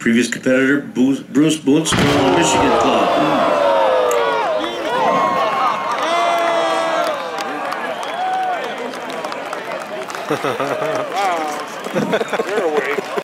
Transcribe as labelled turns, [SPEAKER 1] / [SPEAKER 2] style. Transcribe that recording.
[SPEAKER 1] Previous competitor, Bruce Boonstrom, Michigan Club.
[SPEAKER 2] wow. You're awake.